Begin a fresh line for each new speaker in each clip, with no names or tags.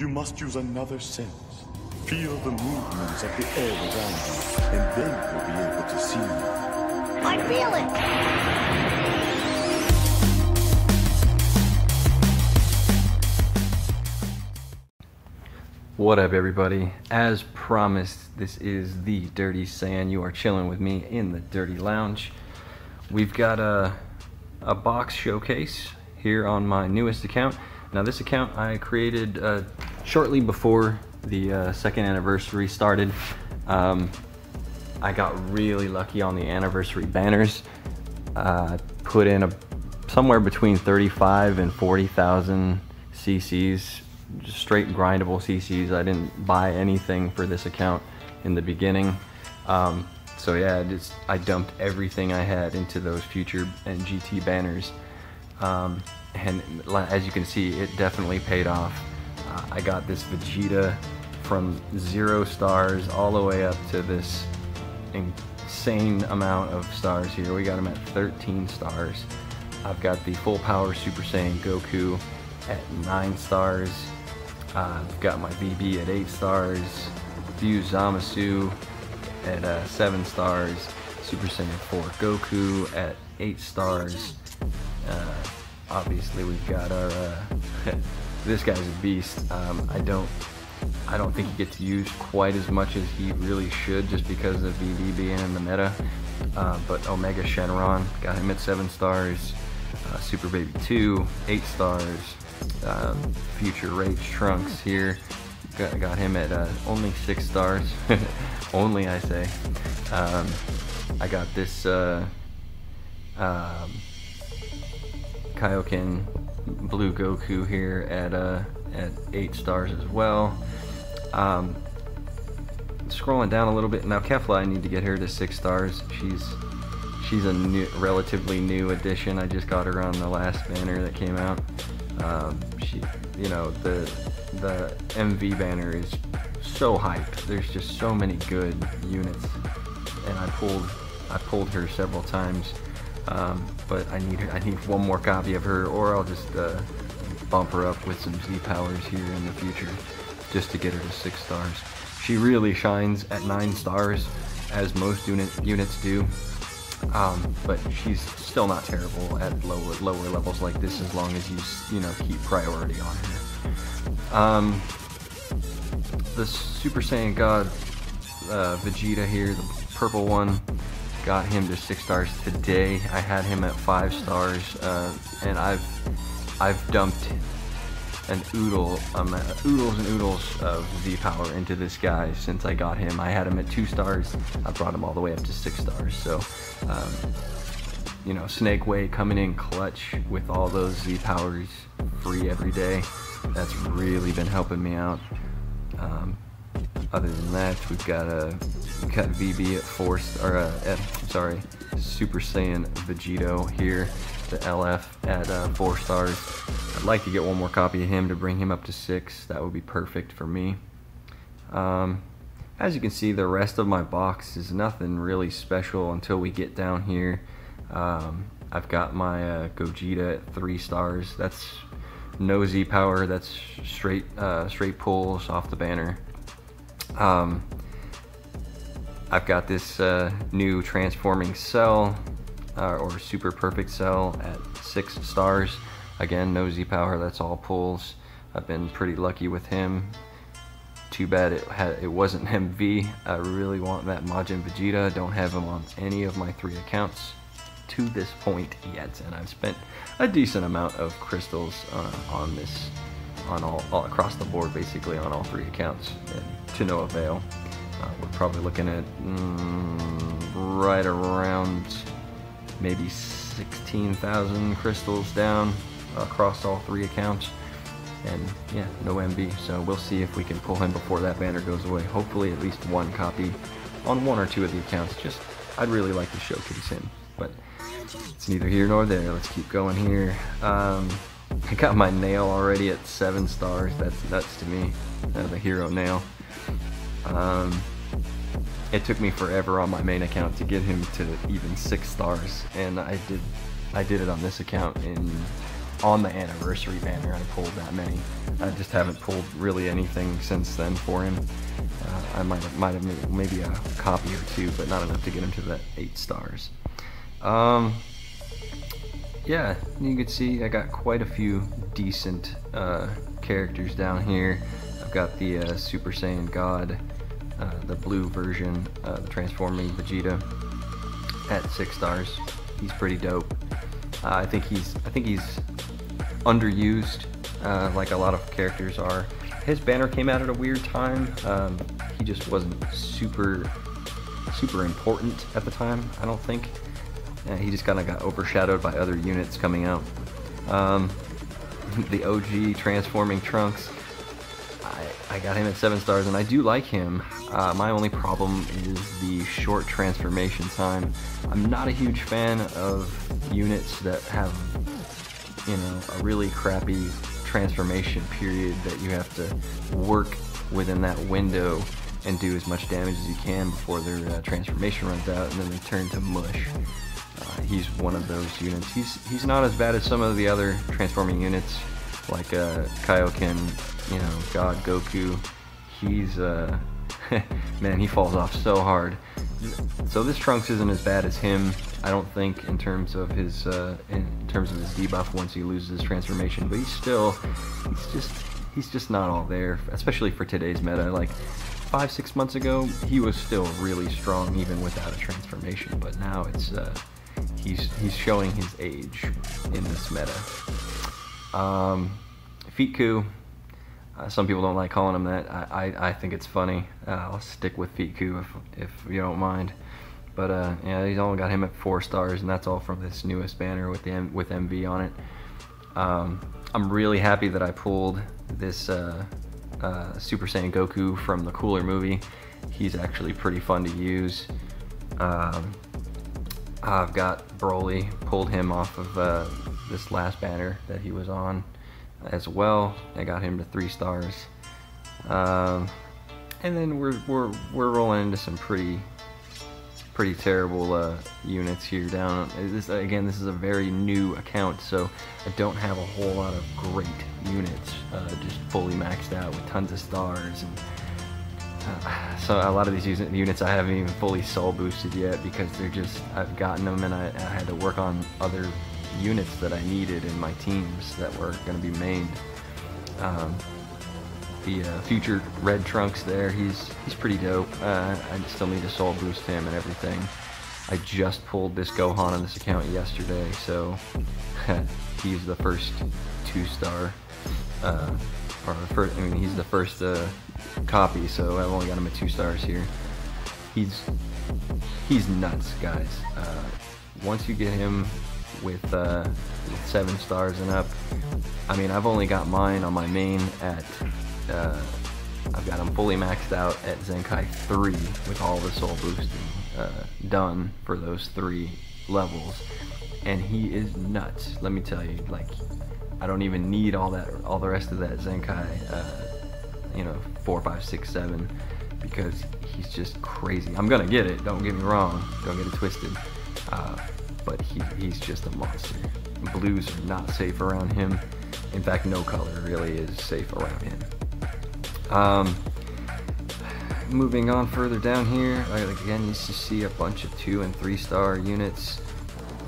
You must use another sense. Feel the movements of the air around you, and then you'll be able to see me.
I feel it!
What up, everybody? As promised, this is the Dirty Saiyan. You are chilling with me in the Dirty Lounge. We've got a, a box showcase here on my newest account. Now, this account I created uh, shortly before the uh, second anniversary started. Um, I got really lucky on the anniversary banners. Uh, put in a somewhere between 35 and 40,000 CCs, just straight grindable CCs. I didn't buy anything for this account in the beginning. Um, so yeah, just I dumped everything I had into those future and GT banners. Um, and as you can see, it definitely paid off. Uh, I got this Vegeta from zero stars all the way up to this insane amount of stars here. We got him at 13 stars. I've got the full power Super Saiyan Goku at 9 stars. I've got my BB at 8 stars. Fuse Zamasu at uh, 7 stars. Super Saiyan 4 Goku at 8 stars. Uh, obviously we've got our uh, this guy's a beast. Um, I don't I don't think he gets used quite as much as he really should just because of BB being in the meta. Uh, but Omega Shenron got him at seven stars. Uh, Super Baby 2, eight stars. Um, Future Rage Trunks here got, got him at uh, only six stars. only I say. Um, I got this. Uh, um, Kaioken Blue Goku here at uh, at eight stars as well. Um, scrolling down a little bit now, Kefla, I need to get her to six stars. She's she's a new, relatively new addition. I just got her on the last banner that came out. Um, she, you know, the the MV banner is so hyped. There's just so many good units, and I pulled I pulled her several times. Um, but I need I need one more copy of her, or I'll just uh, bump her up with some Z powers here in the future, just to get her to six stars. She really shines at nine stars, as most unit units do. Um, but she's still not terrible at lower lower levels like this, as long as you you know keep priority on her. Um, the Super Saiyan God uh, Vegeta here, the purple one, got him to six stars today. I had him at five stars, uh, and I've I've dumped an oodle, um, oodles and oodles of Z power into this guy since I got him. I had him at two stars. I brought him all the way up to six stars. So, um, you know, Snake Way coming in clutch with all those Z powers free every day. That's really been helping me out. Um, other than that, we've got a got VB at four or uh, at, sorry, Super Saiyan Vegito here, the LF at uh, four stars. I'd like to get one more copy of him to bring him up to six. That would be perfect for me. Um, as you can see, the rest of my box is nothing really special until we get down here. Um, I've got my uh, Gogeta at three stars. That's no Z power. That's straight uh, straight pulls off the banner. Um, I've got this uh, new transforming cell uh, or super perfect cell at six stars. Again, no Z power, that's all pulls. I've been pretty lucky with him. Too bad it had it wasn't MV. I really want that Majin Vegeta. Don't have him on any of my three accounts to this point yet, and I've spent a decent amount of crystals uh, on this, on all, all across the board, basically on all three accounts, and to no avail. Uh, we're probably looking at mm, right around maybe 16,000 crystals down across all three accounts. And yeah, no MV. So we'll see if we can pull him before that banner goes away. Hopefully at least one copy on one or two of the accounts. Just, I'd really like to showcase him. But it's neither here nor there. Let's keep going here. Um, I got my nail already at seven stars. That's nuts to me. Uh, the hero nail. Um, it took me forever on my main account to get him to even six stars, and I did, I did it on this account in on the anniversary banner I pulled that many. I just haven't pulled really anything since then for him. Uh, I might have, might have made maybe a copy or two, but not enough to get him to the eight stars. Um, yeah, you can see I got quite a few decent uh, characters down here. I've got the uh, Super Saiyan God, uh, the blue version, the transforming Vegeta at six stars. He's pretty dope. Uh, I think he's I think he's underused, uh, like a lot of characters are. His banner came out at a weird time. Um, he just wasn't super super important at the time. I don't think. He just kind of got overshadowed by other units coming out. Um, the OG transforming Trunks. I, I got him at seven stars, and I do like him. Uh, my only problem is the short transformation time. I'm not a huge fan of units that have, you know, a really crappy transformation period that you have to work within that window and do as much damage as you can before their uh, transformation runs out, and then they turn to mush. Uh, he's one of those units. He's he's not as bad as some of the other transforming units, like uh, Kaioken, you know, God Goku. He's uh, man, he falls off so hard. So this Trunks isn't as bad as him, I don't think, in terms of his uh, in terms of his debuff once he loses his transformation. But he's still, he's just he's just not all there, especially for today's meta. Like five six months ago, he was still really strong even without a transformation. But now it's uh, he's he's showing his age in this meta. Um, Feetku, uh, some people don't like calling him that. I, I, I think it's funny. Uh, I'll stick with Feetku if, if you don't mind. But uh, yeah, he's only got him at four stars, and that's all from this newest banner with the M with MV on it. Um, I'm really happy that I pulled this uh, uh, Super Saiyan Goku from the Cooler movie. He's actually pretty fun to use. Um, I've got Broly, pulled him off of uh, this last banner that he was on as well. I got him to three stars. Um, and then we're, we're, we're rolling into some pretty pretty terrible uh, units here down. This, again, this is a very new account, so I don't have a whole lot of great units, uh, just fully maxed out with tons of stars and so a lot of these units I haven't even fully soul boosted yet because they're just I've gotten them and I, I had to work on other units that I needed in my teams that were going to be mained. Um, the uh, future red trunks there, he's he's pretty dope. Uh, I still need to soul boost him and everything. I just pulled this Gohan on this account yesterday, so he's the first two star. Uh, or first, I mean, he's the first uh, copy, so I've only got him at two stars here. He's he's nuts, guys. Uh, once you get him with, uh, with, seven stars and up, I mean, I've only got mine on my main at. Uh, I've got him fully maxed out at Zenkai 3 with all the soul boosting uh, done for those three levels, and he is nuts. Let me tell you, like I don't even need all that, all the rest of that Zenkai, uh, you know, four, five, six, seven, because he's just crazy. I'm gonna get it. Don't get me wrong. Don't get it twisted. Uh, but he, he's just a monster. Blues are not safe around him. In fact, no color really is safe around him. Um, moving on further down here, I, again, you see a bunch of two and three star units.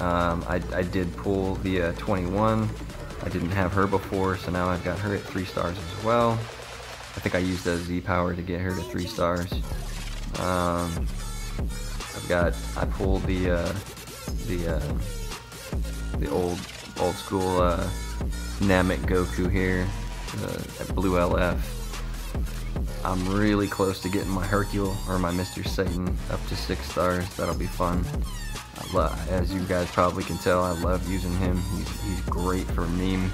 Um, I, I, did pull the uh, 21 I didn't have her before, so now I've got her at three stars as well. I think I used a Z power to get her to three stars. Um, I've got I pulled the uh, the uh, the old old school uh, Namek Goku here uh, Blue LF. I'm really close to getting my Hercule or my Mr. Satan up to six stars. That'll be fun as you guys probably can tell, I love using him. He's, he's great for meme,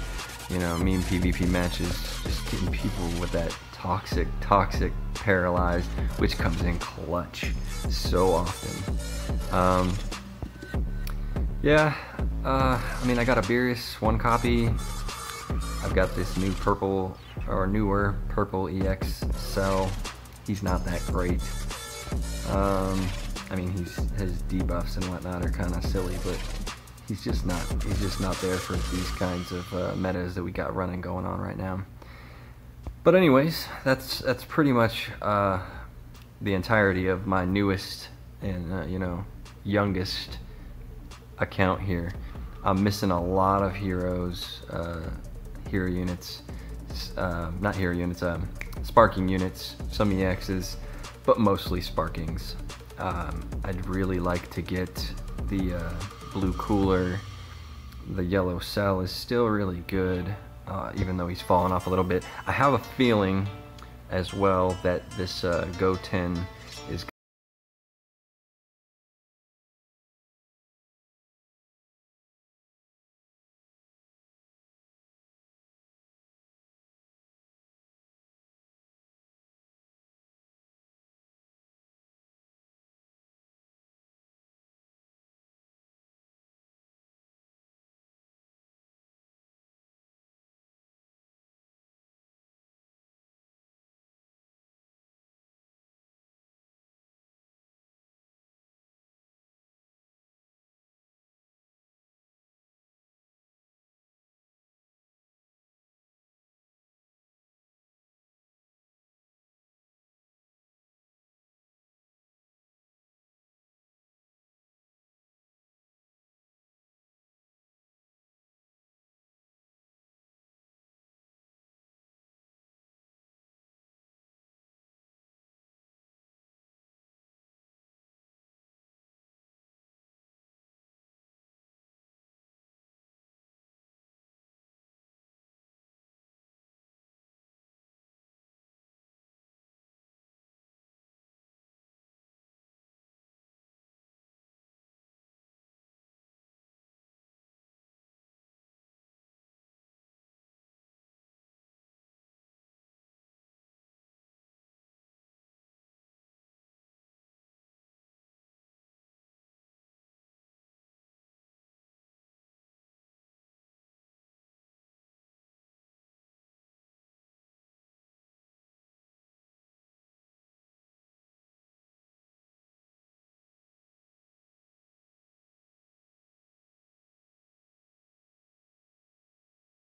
you know, meme PvP matches. Just getting people with that toxic, toxic paralyzed, which comes in clutch so often. Um, yeah, uh, I mean, I got a Beerus, one copy. I've got this new purple, or newer purple EX cell. He's not that great. Um, I mean, he's his debuffs and whatnot are kind of silly, but he's just not he's just not there for these kinds of uh, metas that we got running going on right now. But anyways, that's that's pretty much uh, the entirety of my newest and uh, you know youngest account here. I'm missing a lot of heroes, uh, hero units, uh, not hero units, um, sparking units, some EXs, but mostly sparkings. Um, I'd really like to get the uh, blue cooler. The yellow cell is still really good, uh, even though he's fallen off a little bit. I have a feeling as well that this uh, Goten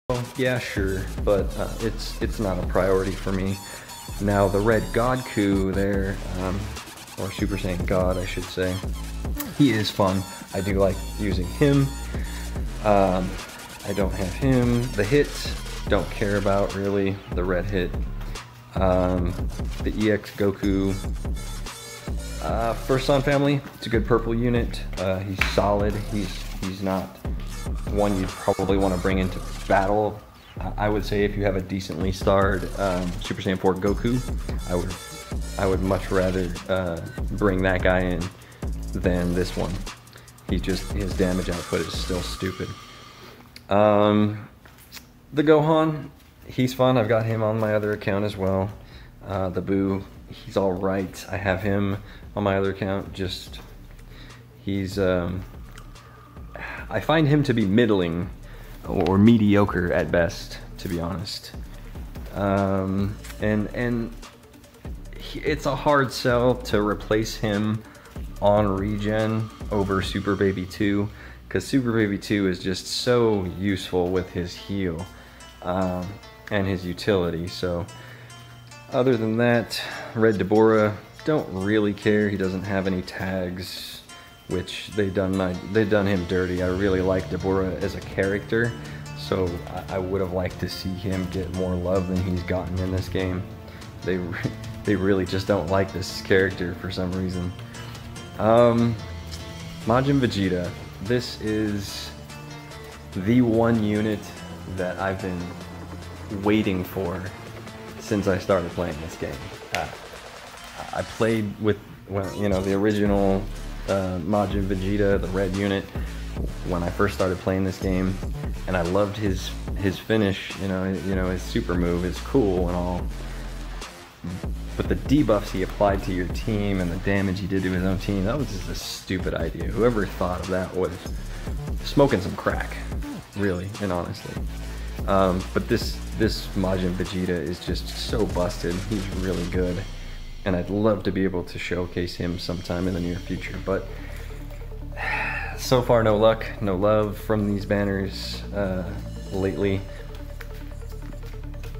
Well, yeah, sure, but uh, it's it's not a priority for me. Now the Red God Coup there, um, or Super Saiyan God, I should say. He is fun. I do like using him. Um, I don't have him. The hit, don't care about really. The red hit. Um, the EX Goku. Uh, first Son family, it's a good purple unit. Uh, he's solid. He's he's not one you'd probably want to bring into battle. I would say if you have a decently starred um, Super Saiyan 4 Goku, I would I would much rather uh, bring that guy in than this one. He just his damage output is still stupid. Um, the Gohan, he's fun. I've got him on my other account as well. Uh, the Boo, he's all right. I have him on my other account. Just he's um, I find him to be middling or mediocre at best, to be honest. Um, and and he, it's a hard sell to replace him on regen over Super Baby 2 because Super Baby 2 is just so useful with his heal um, and his utility. So other than that, Red Dabura, don't really care. He doesn't have any tags which they done my they done him dirty. I really like Dabura as a character, so I, I would have liked to see him get more love than he's gotten in this game. They they really just don't like this character for some reason. Um, Majin Vegeta. This is the one unit that I've been waiting for since I started playing this game. Uh, I played with, well, you know, the original uh, Majin Vegeta, the red unit, when I first started playing this game, and I loved his his finish. You know, you know his super move is cool and all, but the debuffs he applied to your team and the damage he did to his own team, that was just a stupid idea. Whoever thought of that was smoking some crack, really and honestly. Um, but this this Majin Vegeta is just so busted. He's really good and I'd love to be able to showcase him sometime in the near future. But so far, no luck, no love from these banners uh, lately.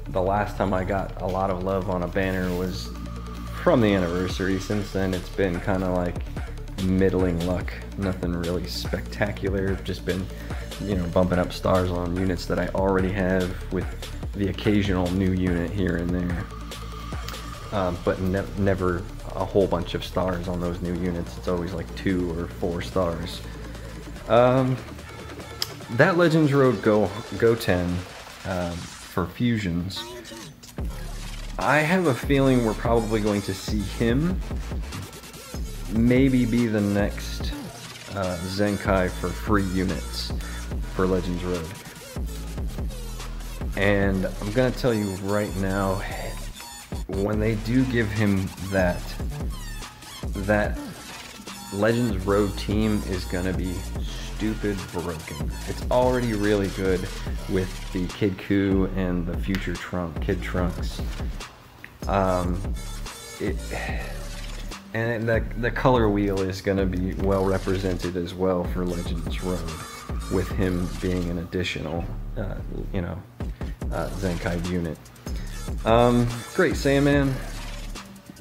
The last time I got a lot of love on a banner was from the anniversary. Since then, it's been kind of like middling luck. Nothing really spectacular. Just been, you know, bumping up stars on units that I already have with the occasional new unit here and there. Um, but ne never a whole bunch of stars on those new units. It's always like two or four stars. Um, that Legends Road Go Goten um, for fusions. I have a feeling we're probably going to see him maybe be the next uh, Zenkai for free units for Legends Road. And I'm gonna tell you right now, when they do give him that, that Legends Road team is gonna be stupid broken. It's already really good with the Kid Ku and the future Trunk, Kid Trunks. Um, it, and the, the color wheel is to be well represented as well for Legends Road, with him being an additional, uh, you know, uh, Zenkai unit. Um, great Saiyaman.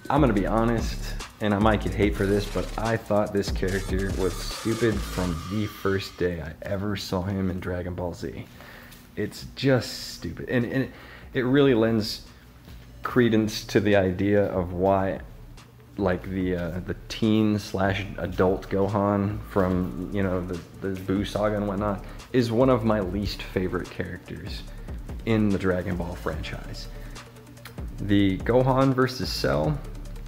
I'm to be honest, and I might get hate for this, but I thought this character was stupid from the first day I ever saw him in Dragon Ball Z. It's just stupid. And, and it, really lends credence to the idea of why like the uh, the teen slash adult Gohan from you know the the Buu saga and whatnot is one of my least favorite characters in the Dragon Ball franchise. The Gohan versus Cell,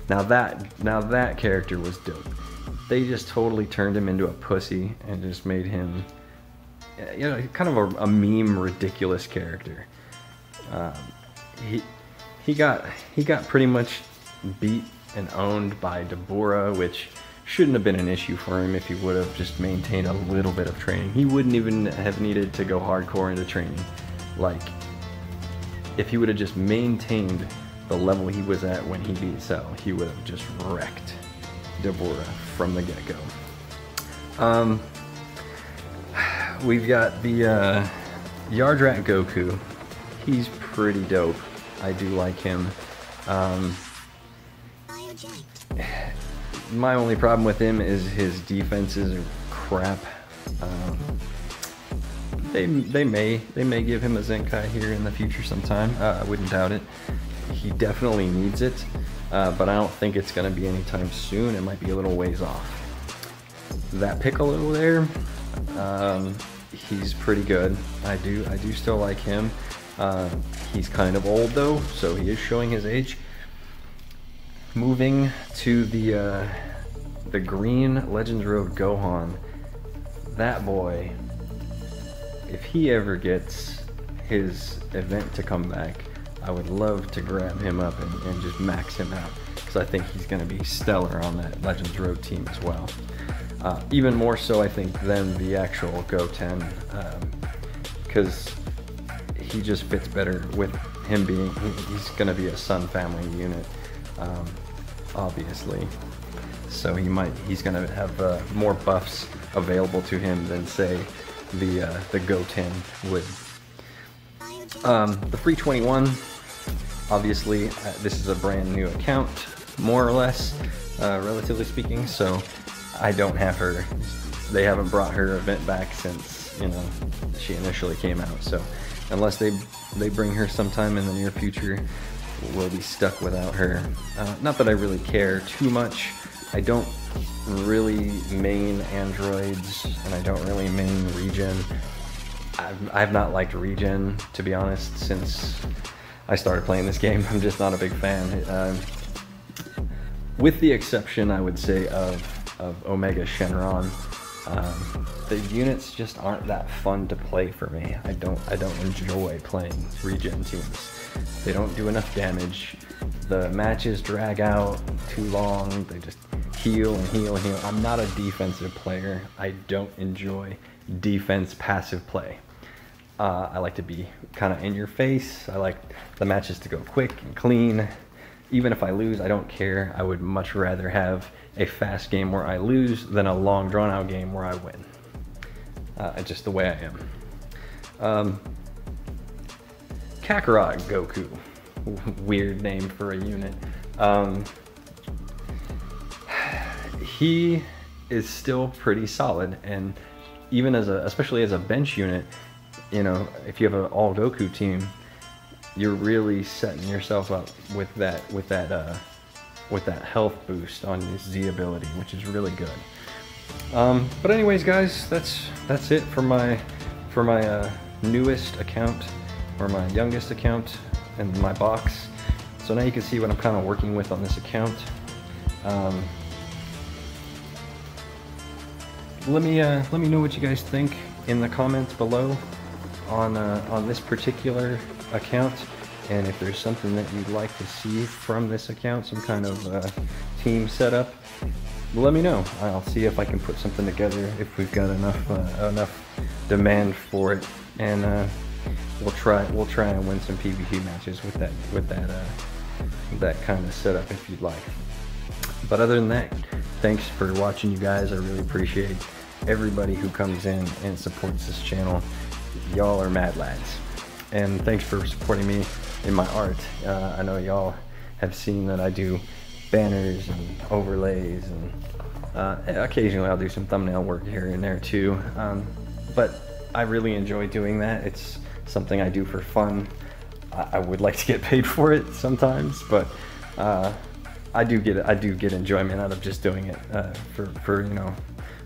now that now that character was dope. They just totally turned him into a pussy and just made him, you know, kind of a, a meme, ridiculous character. Um, he he got he got pretty much beat and owned by Dabura, which shouldn't have been an issue for him if he would have just maintained a little bit of training. He wouldn't even have needed to go hardcore into training. Like, if he would have just maintained the level he was at when he beat Cell, he would have just wrecked Dabura from the get-go. Um, we've got the uh, Yardrat Goku. He's pretty dope. I do like him. Um, my only problem with him is his defenses are crap. Um, they they may they may give him a Zenkai here in the future sometime. Uh, I wouldn't doubt it. He definitely needs it, uh, but I don't think it's going to be anytime soon. It might be a little ways off. That Piccolo there, um, he's pretty good. I do I do still like him. Uh, he's kind of old though, so he is showing his age. Moving to the uh, the green Legends Road Gohan, that boy, if he ever gets his event to come back, I would love to grab him up and, and just max him out because I think he's going to be stellar on that Legends Road team as well. Uh, even more so, I think, than the actual Goten because um, he just fits better with him being, he's going to be a Son family unit um, obviously. So he might he's gonna have uh, more buffs available to him than say the uh, the Goten would. Um, the free 21, obviously, uh, this is a brand new account, more or less, uh, relatively speaking. So I don't have her. They haven't brought her event back since you know she initially came out. So unless they they bring her sometime in the near future, we'll be stuck without her. Uh, not that I really care too much. I don't really main androids, and I don't really main regen. I've, I've not liked regen, to be honest, since I started playing this game. I'm just not a big fan. Uh, with the exception, I would say, of, of Omega Shenron. Um, the units just aren't that fun to play for me. I don't I don't enjoy playing regen teams. They don't do enough damage. The matches drag out too long. They just heal and heal and heal. I'm not a defensive player. I don't enjoy defense passive play. Uh, I like to be kind of in your face. I like the matches to go quick and clean. Even if I lose, I don't care. I would much rather have a fast game where I lose than a long drawn out game where I win. uh, just the way I am. Um, Kakarot Goku, weird name for a unit. Um, he is still pretty solid, and even as a, especially as a bench unit, you know, if you have an all Goku team, you're really setting yourself up with that, with that, uh, with that health boost on Z ability, which is really good. Um, but anyways, guys, that's that's it for my for my uh, newest account or my youngest account and my box. So now you can see what I'm kind of working with on this account. Um, let me uh, let me know what you guys think in the comments below on uh, on this particular account. And if there's something that you'd like to see from this account some kind of uh, team setup let me know. I'll see if I can put something together if we've got enough uh, enough demand for it. And uh, we'll try we'll try and win some PvP matches with that with that uh, that kind of setup if you'd like. But other than that thanks for watching you guys. I really appreciate everybody who comes in and supports this channel y'all are mad lads. And thanks for supporting me in my art. Uh, I know y'all have seen that I do banners and overlays and uh, occasionally I'll do some thumbnail work here and there too. Um, but I really enjoy doing that. It's something I do for fun. I, I would like to get paid for it sometimes but uh, I do get I do get enjoyment out of just doing it uh, for for you know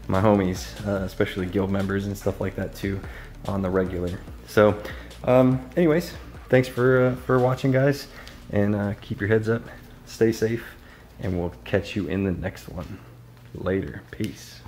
my homies, uh, especially guild members and stuff like that too, on the regular. So, um, anyways, thanks for uh, for watching, guys, and uh, keep your heads up, stay safe, and we'll catch you in the next one. Later, peace.